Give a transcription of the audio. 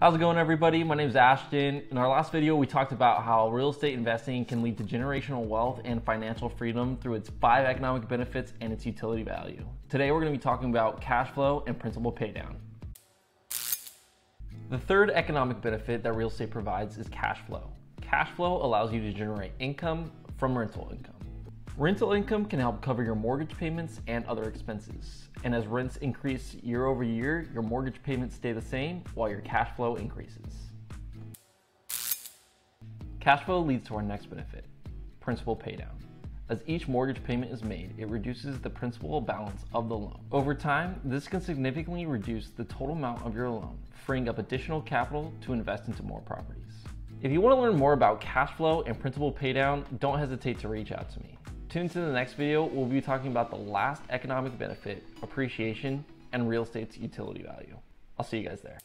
How's it going everybody? My name is Ashton. In our last video, we talked about how real estate investing can lead to generational wealth and financial freedom through its five economic benefits and its utility value. Today, we're gonna to be talking about cash flow and principal paydown. The third economic benefit that real estate provides is cash flow. Cash flow allows you to generate income from rental income. Rental income can help cover your mortgage payments and other expenses. And as rents increase year over year, your mortgage payments stay the same while your cash flow increases. Cash flow leads to our next benefit, principal paydown. As each mortgage payment is made, it reduces the principal balance of the loan. Over time, this can significantly reduce the total amount of your loan, freeing up additional capital to invest into more properties. If you want to learn more about cash flow and principal paydown, don't hesitate to reach out to me. Tune to the next video, we'll be talking about the last economic benefit, appreciation, and real estate's utility value. I'll see you guys there.